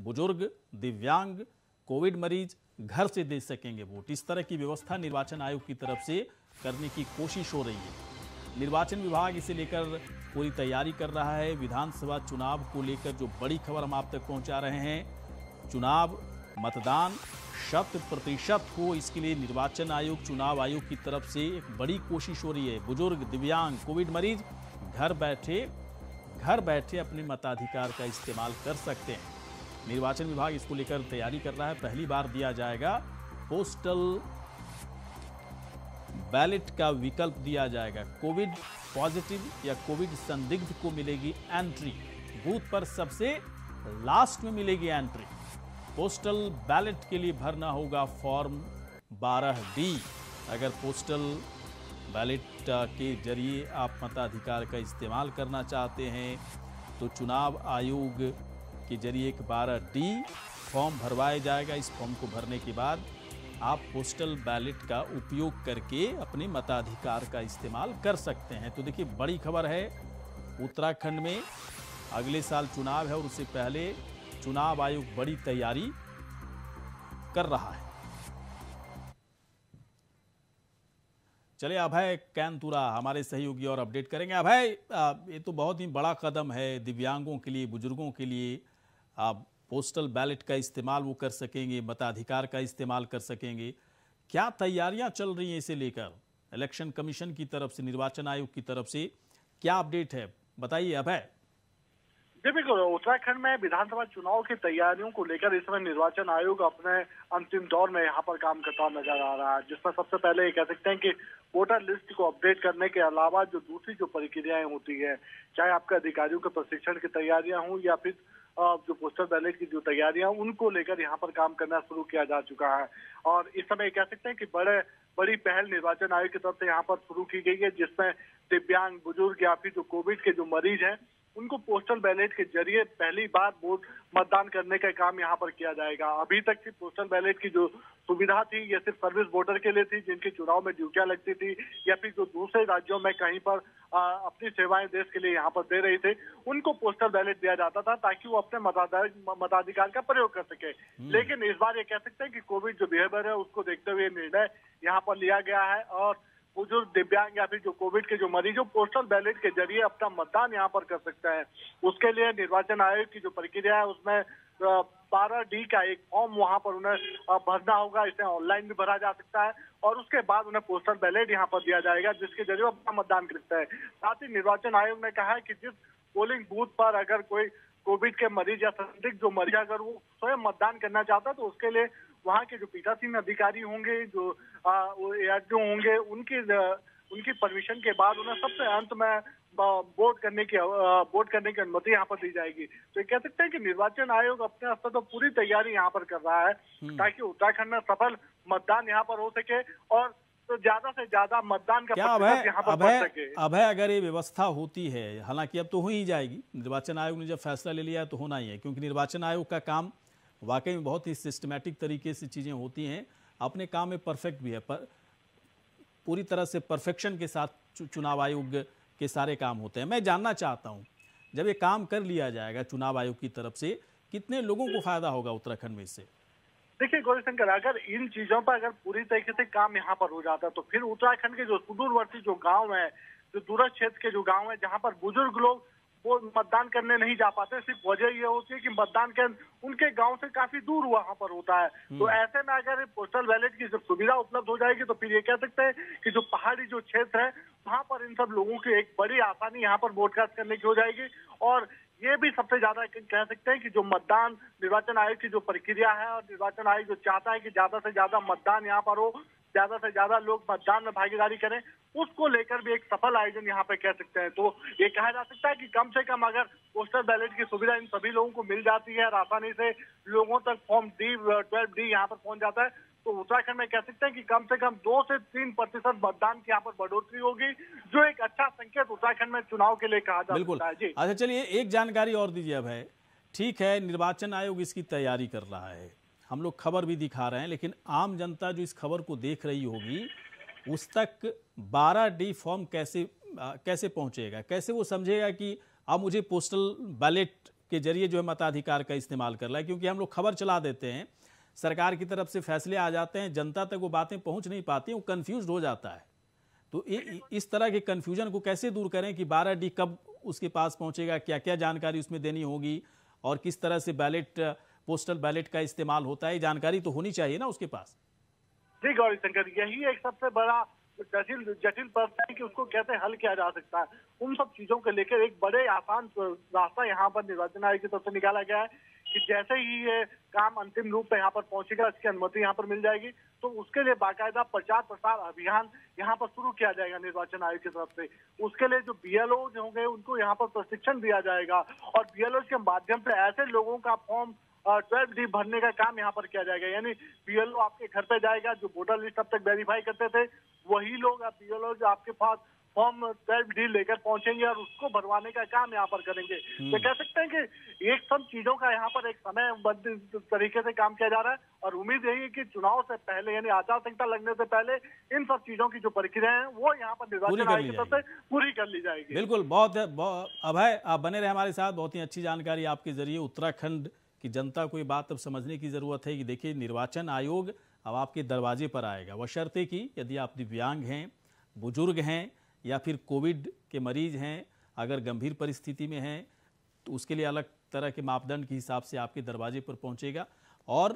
बुज़ुर्ग, दिव्यांग, कोविड मरीज़ घर से दे सकेंगे वोट। इस तरह की व्यवस्था निर्वाचन आयोग की तरफ़ से करने की कोशिश हो रही है। निर्वाचन विभाग इसे लेकर पूरी तैयारी कर रहा है। विधानसभा चुनाव को लेकर जो बड़ी खबर हम आप तक पहुँचा रहे हैं, चुनाव मतदान शत प्रतिशत हो, इसके लिए निर्वाचन आयोग, चुनाव आयोग की तरफ़ से एक बड़ी कोशिश हो रही है। बुज़ुर्ग, दिव्यांग, कोविड मरीज़ घर बैठे घर बैठे अपने मताधिकार का इस्तेमाल कर सकते हैं। निर्वाचन विभाग इसको लेकर तैयारी कर रहा है। पहली बार दिया जाएगा पोस्टल बैलेट का विकल्प दिया जाएगा। कोविड पॉजिटिव या कोविड संदिग्ध को मिलेगी एंट्री। बूथ पर सबसे लास्ट में मिलेगी एंट्री। पोस्टल बैलेट के लिए भरना होगा फॉर्म 12 डी अगर पोस्टल बैलेट के ज़रिए आप मताधिकार का इस्तेमाल करना चाहते हैं तो चुनाव आयोग के ज़रिए एक बारह डी फॉर्म भरवाया जाएगा। इस फॉर्म को भरने के बाद आप पोस्टल बैलेट का उपयोग करके अपने मताधिकार का इस्तेमाल कर सकते हैं। तो देखिए, बड़ी खबर है, उत्तराखंड में अगले साल चुनाव है और उससे पहले चुनाव आयोग बड़ी तैयारी कर रहा है। चलिए, अभय कैंतुरा हमारे सहयोगी और अपडेट करेंगे। अभय ये तो बहुत ही बड़ा कदम है दिव्यांगों के लिए, बुज़ुर्गों के लिए। पोस्टल बैलेट का इस्तेमाल वो कर सकेंगे, मताधिकार का इस्तेमाल कर सकेंगे। क्या तैयारियाँ चल रही हैं इसे लेकर? इलेक्शन कमीशन की तरफ़ से, निर्वाचन आयोग की तरफ़ से क्या अपडेट है? बताइए अभय जी, बिल्कुल। उत्तराखंड में विधानसभा चुनाव की तैयारियों को लेकर इस समय निर्वाचन आयोग अपने अंतिम दौर में यहाँ पर काम करता नज़र आ रहा है जिसमें सबसे पहले ये कह सकते हैं कि वोटर लिस्ट को अपडेट करने के अलावा जो दूसरी जो प्रक्रियाएँ होती है, चाहे आपके अधिकारियों के प्रशिक्षण की तैयारियाँ हों या फिर जो पोस्टर बैलेट की जो तैयारियाँ, उनको लेकर यहाँ पर काम करना शुरू किया जा चुका है। और इस समय कह सकते हैं कि बड़े, बड़ी पहल निर्वाचन आयोग की तरफ़ से यहाँ पर शुरू की गई है, जिसमें दिव्यांग, बुज़ुर्ग या फिर जो कोविड के जो मरीज़ हैं उनको पोस्टल बैलेट के ज़रिए पहली बार वोट मतदान करने का काम यहाँ पर किया जाएगा। अभी तक की पोस्टल बैलेट की जो सुविधा थी ये सिर्फ़ सर्विस वोटर के लिए थी जिनके चुनाव में ड्यूटियाँ लगती थी या फिर जो दूसरे राज्यों में कहीं पर आ, अपनी सेवाएँ देश के लिए यहाँ पर दे रही थे उनको पोस्टल बैलेट दिया जाता था ताकि वो अपने मताधिकार का प्रयोग कर सके। लेकिन इस बार ये कह सकते हैं कि कोविड जो बिहेवियर है उसको देखते हुए निर्णय यहाँ पर लिया गया है और बुज़ुर्ग दिव्यांग या फिर जो कोविड के जो मरीज़ हो पोस्टल बैलेट के ज़रिए अपना मतदान यहाँ पर कर सकते हैं। उसके लिए निर्वाचन आयोग की जो प्रक्रिया है, उसमें बारह डी का एक फॉर्म वहाँ पर उन्हें भरना होगा, इसे ऑनलाइन भी भरा जा सकता है और उसके बाद उन्हें पोस्टल बैलेट यहाँ पर दिया जाएगा, जिसके ज़रिए वो अपना मतदान कर सकते हैं। साथ ही निर्वाचन आयोग ने कहा है कि जिस पोलिंग बूथ पर अगर कोई कोविड के मरीज़ या संदिग्ध जो मरीज़ अगर वो स्वयं मतदान करना चाहता है तो उसके लिए वहाँ के जो पीठासीन अधिकारी होंगे जो जो होंगे उनके उनकी परमिशन के बाद उन्हें सबसे अंत में वोट करने की वोट करने की अनुमति यहाँ पर दी जाएगी। तो ये कह सकते हैं कि निर्वाचन आयोग अपने स्तर पर पूरी तैयारी यहाँ पर कर रहा है ताकि उत्तराखंड में सफल मतदान यहाँ पर हो सके और तो ज़्यादा से ज़्यादा मतदान का अभय अभय अगर ये व्यवस्था होती है हालाँकि अब तो हो ही जाएगी निर्वाचन आयोग ने जब फैसला ले लिया है तो होना ही है क्योंकि निर्वाचन आयोग का काम वाकई में बहुत ही सिस्टमेटिक तरीके से चीज़ें होती हैं। अपने काम में परफेक्ट भी है, पर पूरी तरह से परफेक्शन के साथ चुनाव आयोग के सारे काम होते हैं। मैं जानना चाहता हूँ, जब ये काम कर लिया जाएगा चुनाव आयोग की तरफ़ से, कितने लोगों को फ़ायदा होगा उत्तराखंड में इससे? देखिए गौरी शंकर अगर इन चीज़ों पर अगर पूरी तरीके से काम यहाँ पर हो जाता तो फिर उत्तराखंड के जो सुदूरवर्ती जो गाँव है, जो दूर क्षेत्र के जो गाँव है, जहाँ पर बुज़ुर्ग लोग वो मतदान करने नहीं जा पाते सिर्फ़ वजह ये होती है कि मतदान केंद्र उनके गाँव से काफ़ी दूर वहाँ पर होता है। तो ऐसे में अगर पोस्टल बैलेट की जब सुविधा उपलब्ध हो जाएगी तो फिर ये कह सकते हैं कि जो पहाड़ी जो क्षेत्र है वहाँ पर इन सब लोगों की एक बड़ी आसानी यहाँ पर वोटकास्ट करने की हो जाएगी। और ये भी सबसे ज़्यादा कह सकते हैं कि जो मतदान निर्वाचन आयोग की जो प्रक्रिया है और निर्वाचन आयोग जो चाहता है कि ज़्यादा से ज़्यादा मतदान यहाँ पर हो ज़्यादा से ज़्यादा लोग मतदान में भागीदारी करें उसको लेकर भी एक सफल आयोजन यहाँ पे कह सकते हैं। तो ये कहा जा सकता है कि कम से कम अगर पोस्टल बैलेट की सुविधा इन सभी लोगों को मिल जाती है और आसानी से लोगों तक फॉर्म डी ट्वेल्व डी यहाँ पर पहुँच जाता है तो उत्तराखंड में कह सकते हैं कि कम से कम दो से तीन प्रतिशत मतदान की यहाँ पर बढ़ोतरी होगी जो एक अच्छा संकेत उत्तराखंड में चुनाव के लिए कहा जा सकता है। जी। अच्छा चलिए एक जानकारी और दीजिए अब है। ठीक है निर्वाचन आयोग इसकी तैयारी कर रहा है। हम लोग खबर भी दिखा रहे हैं लेकिन आम जनता जो इस खबर को देख रही होगी उस तक 12 डी फॉर्म कैसे आ, कैसे पहुंचेगा? कैसे वो समझेगा कि अब मुझे पोस्टल बैलेट के ज़रिए जो है मताधिकार का इस्तेमाल कर रहा है? क्योंकि हम लोग खबर चला देते हैं सरकार की तरफ़ से फैसले आ जाते हैं जनता तक वो बातें पहुँच नहीं पाती वो कन्फ्यूज़ हो जाता है। तो इस तरह के कन्फ्यूज़न को कैसे दूर करें कि बारह डी कब उसके पास पहुंचेगा? क्या क्या जानकारी उसमें देनी होगी? और किस तरह से बैलेट पोस्टल बैलेट का इस्तेमाल होता है जानकारी तो होनी चाहिए ना उसके पास? जी गौरी शंकर यही एक सबसे बड़ा जटिल जटिल प्रश्न है कि उसको कैसे हल किया जा सकता है। उन सब चीज़ों को लेकर एक बड़े आसान रास्ता यहाँ पर निर्वाचन आयोग की तरफ़ से निकाला गया है कि जैसे ही ये काम अंतिम रूप पे यहाँ पर पहुंचेगा, इसकी अनुमति यहाँ पर मिल जाएगी। तो उसके लिए बाकायदा प्रचार प्रसार अभियान यहाँ पर शुरू किया जाएगा निर्वाचन आयोग की तरफ़ से। उसके लिए जो बीएलओ होंगे, उनको यहाँ पर प्रशिक्षण दिया जाएगा। और बीएलओ के माध्यम से ऐसे लोगों का फॉर्म ट्वेल्व डी भरने का काम यहाँ पर किया जाएगा। यानी बीएलओ आपके घर पे जाएगा जो वोटर लिस्ट अब तक वेरीफाई करते थे वही लोग बीएलओ जो आपके पास फॉर्म ट्वेल्व डी लेकर पहुँचेंगे और उसको भरवाने का काम यहाँ पर करेंगे। तो कह सकते हैं कि एक सब चीज़ों का यहाँ पर एक समय तरीके से काम किया जा रहा है और उम्मीद यही है कि चुनाव से पहले यानी आचार संहिता लगने से पहले इन सब चीज़ों की जो प्रक्रिया है वो यहाँ पर निर्वाचन आयोग की तरफ़ से पूरी कर ली जाएगी। बिल्कुल बहुत अभय आप बने रहे हमारे साथ। बहुत ही अच्छी जानकारी आपके ज़रिए। उत्तराखंड की जनता को ये बात अब समझने की ज़रूरत है कि देखिए, निर्वाचन आयोग अब आपके दरवाजे पर आएगा। वह शर्ते कि यदि आप दिव्यांग हैं, बुज़ुर्ग हैं, या फिर कोविड के मरीज़ हैं, अगर गंभीर परिस्थिति में हैं तो उसके लिए अलग तरह के मापदंड के हिसाब से आपके दरवाजे पर पहुंचेगा। और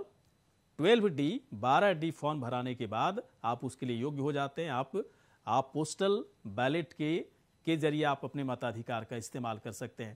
12 डी 12 डी फॉर्म भराने के बाद आप उसके लिए योग्य हो जाते हैं। आप आप पोस्टल बैलेट के के ज़रिए आप अपने मताधिकार का इस्तेमाल कर सकते हैं।